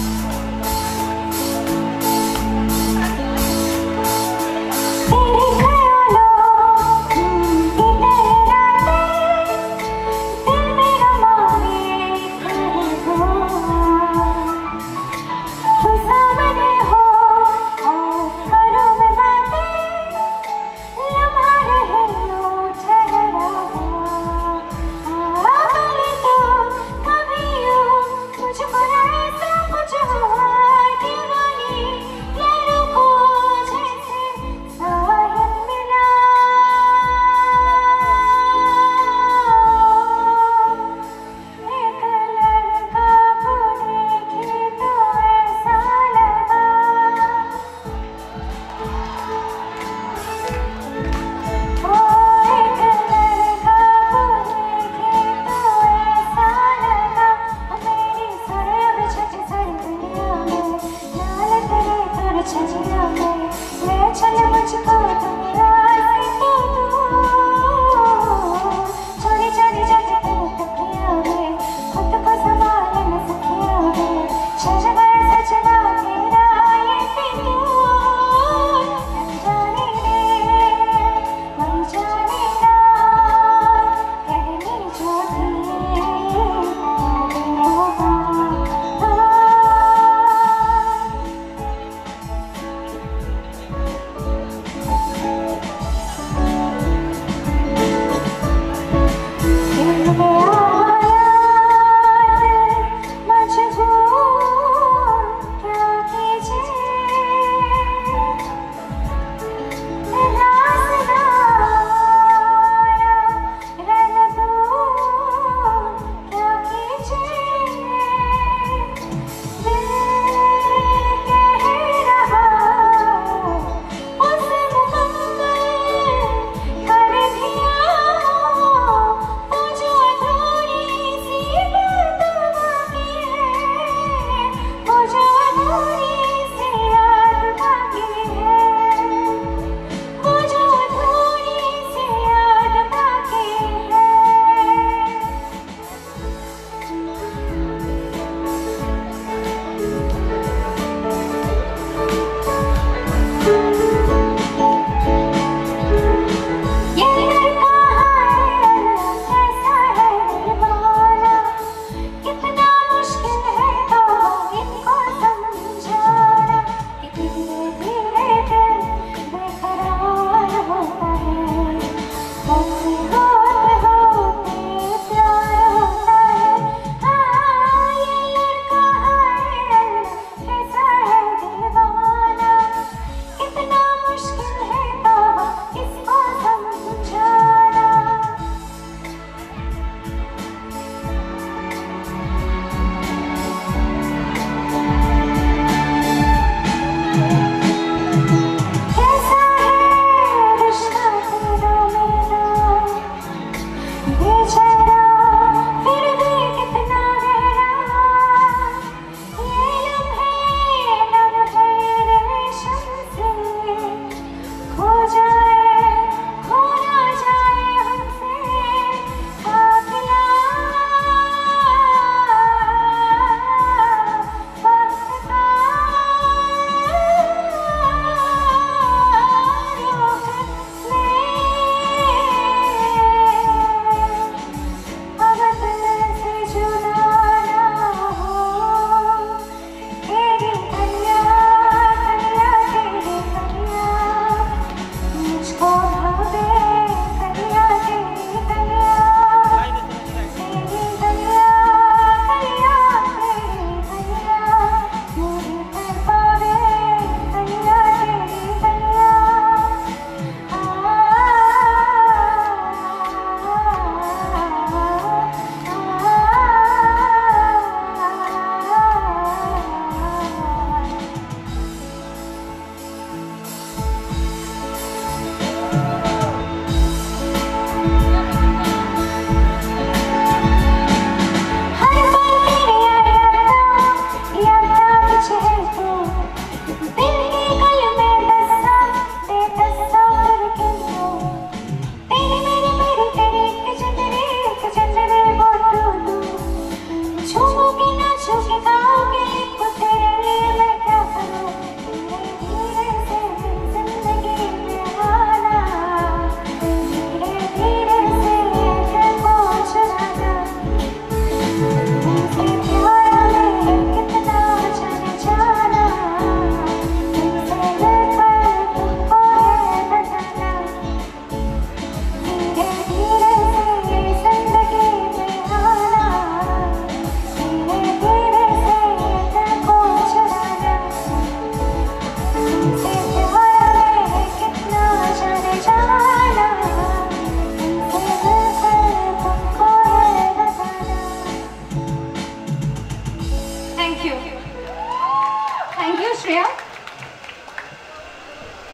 Música